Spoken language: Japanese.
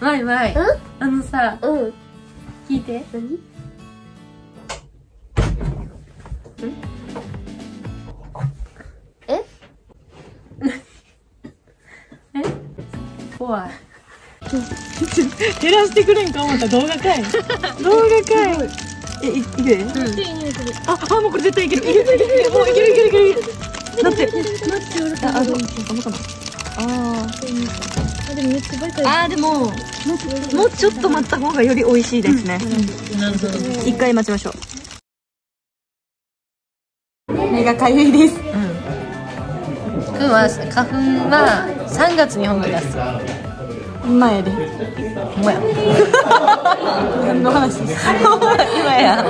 わいわいうん？あのさうん。聞いて。何？え？え？怖い。減らしてくれんか思った動画かい。動画かい。えいいくで？ああもうこれ絶対いける。いけるいけるいけるいけるいけるいける。いけるだってああどうあもうかなあーあーでももうちょっと待った方がより美味しいですね。なるほど一回待ちましょう。目がかゆいです。くんは花粉は3月に本気出す。前で。ほんまや。何の話です 今や